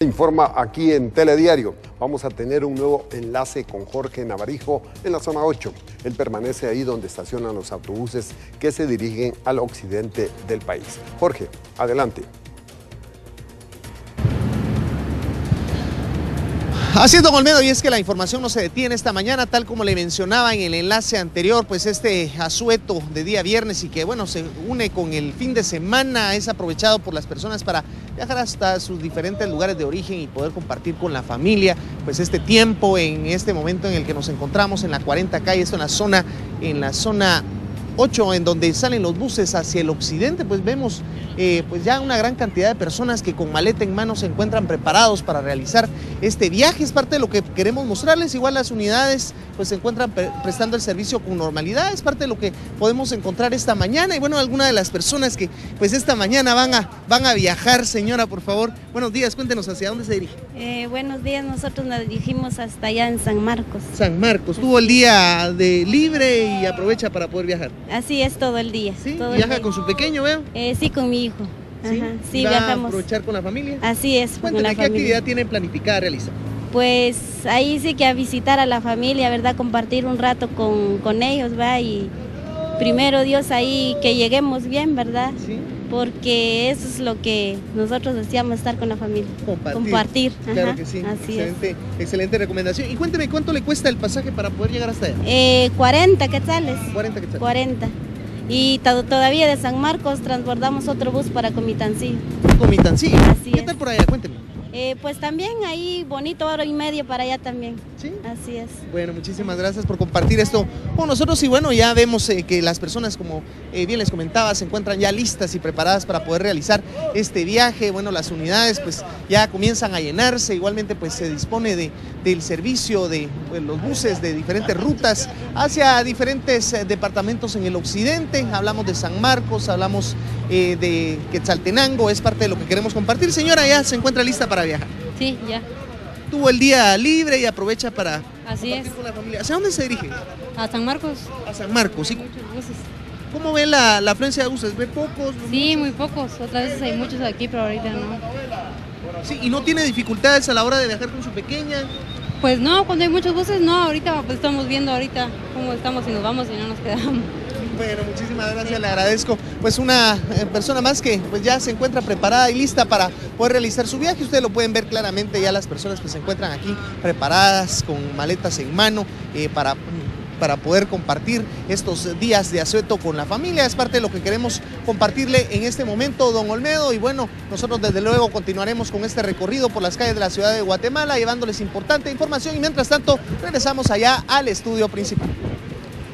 Informa aquí en Telediario. Vamos a tener un nuevo enlace con Jorge Navarijo en la zona 8. Él permanece ahí donde estacionan los autobuses que se dirigen al occidente del país. Jorge, adelante. Así es, y es que la información no se detiene esta mañana, tal como le mencionaba en el enlace anterior, pues este asueto de día viernes y que, bueno, se une con el fin de semana, es aprovechado por las personas para viajar hasta sus diferentes lugares de origen y poder compartir con la familia, pues este tiempo en este momento en el que nos encontramos en la 40 calle, esto en la zona, en la zona 8, en donde salen los buses hacia el occidente, pues vemos eh, pues ya una gran cantidad de personas que con maleta en mano se encuentran preparados para realizar este viaje. Es parte de lo que queremos mostrarles. Igual las unidades pues se encuentran prestando el servicio con normalidad. Es parte de lo que podemos encontrar esta mañana. Y bueno, algunas de las personas que pues esta mañana van a, van a viajar, señora, por favor. Buenos días, cuéntenos hacia dónde se dirige. Eh, buenos días, nosotros nos dirigimos hasta allá en San Marcos. San Marcos, tuvo el día de libre y aprovecha para poder viajar. Así es todo el día. ¿Sí? ¿Viaja con su pequeño, veo? Eh, sí, con mi hijo. ¿Sí? sí viajamos. a aprovechar con la familia? Así es. Cuéntame, ¿qué actividad tienen planificada realizar? Pues ahí sí que a visitar a la familia, ¿verdad? Compartir un rato con, con ellos, ¿va? Y primero Dios ahí que lleguemos bien, ¿verdad? Sí. Porque eso es lo que nosotros deseamos estar con la familia. Compartir. Compartir. Claro que sí. Así excelente, excelente recomendación. Y cuénteme, ¿cuánto le cuesta el pasaje para poder llegar hasta allá? Eh, 40 quetzales. 40 quetzales. 40. Y todavía de San Marcos transbordamos otro bus para Comitancillo. Comitancillo. Así ¿Qué tal por allá? Cuénteme. Eh, pues también ahí bonito, hora y medio para allá también. Sí. Así es. Bueno, muchísimas gracias por compartir esto con nosotros y bueno, ya vemos eh, que las personas, como eh, bien les comentaba, se encuentran ya listas y preparadas para poder realizar este viaje. Bueno, las unidades pues ya comienzan a llenarse, igualmente pues se dispone de, del servicio de pues, los buses de diferentes rutas hacia diferentes departamentos en el occidente. Hablamos de San Marcos, hablamos de Quetzaltenango, es parte de lo que queremos compartir. Señora, ya se encuentra lista para viajar. Sí, ya. Tuvo el día libre y aprovecha para Así es. con la familia. ¿Hacia dónde se dirige? A San Marcos. A San Marcos, sí. Muchos buses. ¿Cómo ve la, la afluencia de buses? ¿Ve pocos? Sí, muy pocos. Otras veces hay muchos aquí, pero ahorita no. Sí, ¿y no tiene dificultades a la hora de viajar con su pequeña? Pues no, cuando hay muchos buses no, ahorita pues estamos viendo ahorita cómo estamos y nos vamos y no nos quedamos. Bueno, muchísimas gracias, le agradezco. Pues una eh, persona más que pues ya se encuentra preparada y lista para poder realizar su viaje. Ustedes lo pueden ver claramente ya las personas que se encuentran aquí preparadas con maletas en mano eh, para para poder compartir estos días de asueto con la familia. Es parte de lo que queremos compartirle en este momento, don Olmedo. Y bueno, nosotros desde luego continuaremos con este recorrido por las calles de la ciudad de Guatemala, llevándoles importante información. Y mientras tanto, regresamos allá al estudio principal.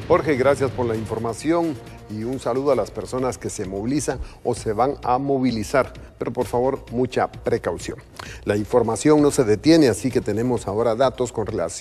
Jorge, gracias por la información y un saludo a las personas que se movilizan o se van a movilizar. Pero por favor, mucha precaución. La información no se detiene, así que tenemos ahora datos con relación